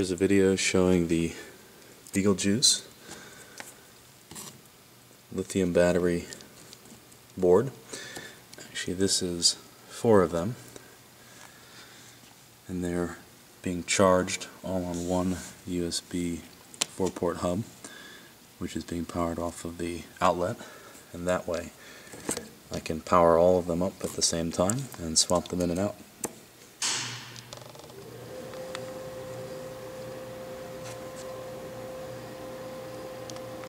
Here's a video showing the BeagleJuice lithium battery board. Actually, this is four of them, and they're being charged all on one USB 4-port hub, which is being powered off of the outlet, and that way I can power all of them up at the same time and swap them in and out.